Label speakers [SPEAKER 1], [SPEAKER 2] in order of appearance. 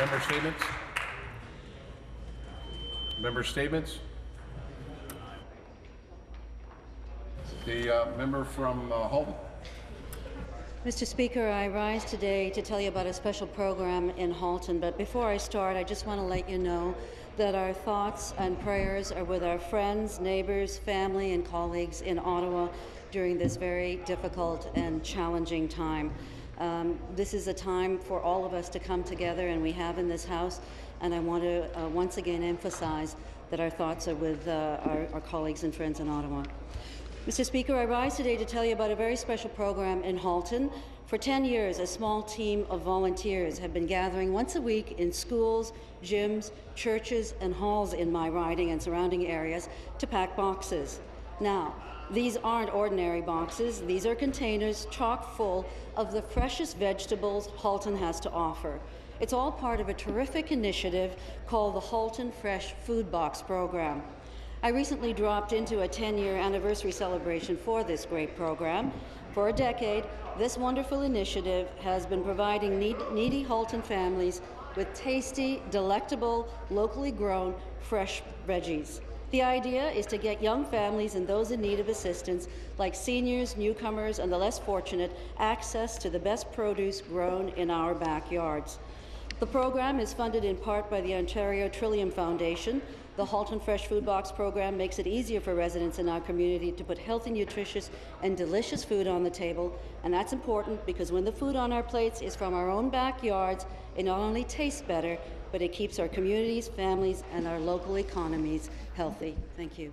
[SPEAKER 1] Member statements? Member statements? The uh, member from uh, Halton.
[SPEAKER 2] Mr. Speaker, I rise today to tell you about a special program in Halton, but before I start, I just want to let you know that our thoughts and prayers are with our friends, neighbours, family, and colleagues in Ottawa during this very difficult and challenging time. Um, this is a time for all of us to come together, and we have in this House, and I want to uh, once again emphasize that our thoughts are with uh, our, our colleagues and friends in Ottawa. Mr. Speaker, I rise today to tell you about a very special program in Halton. For 10 years, a small team of volunteers have been gathering once a week in schools, gyms, churches, and halls in my riding and surrounding areas to pack boxes. Now, these aren't ordinary boxes. These are containers chock full of the freshest vegetables Halton has to offer. It's all part of a terrific initiative called the Halton Fresh Food Box Program. I recently dropped into a 10-year anniversary celebration for this great program. For a decade, this wonderful initiative has been providing need needy Halton families with tasty, delectable, locally grown, fresh veggies. The idea is to get young families and those in need of assistance, like seniors, newcomers, and the less fortunate, access to the best produce grown in our backyards. The program is funded in part by the Ontario Trillium Foundation, the Halton Fresh Food Box program makes it easier for residents in our community to put healthy, nutritious, and delicious food on the table, and that's important because when the food on our plates is from our own backyards, it not only tastes better, but it keeps our communities, families, and our local economies healthy. Thank you.